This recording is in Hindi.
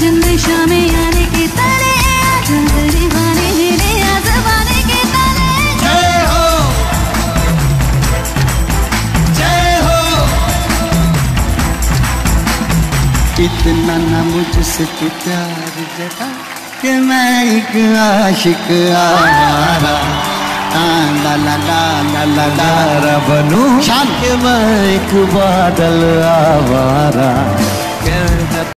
दिशा में आने के आजा दीवाने मेरे आजमाने के जय हो। जय हो। इतना ना मुझसे तू प्यार जता कि मैं एक आशिक आवारा। ला ला ला ला ला ला शान के मैं एक बादल आवारा।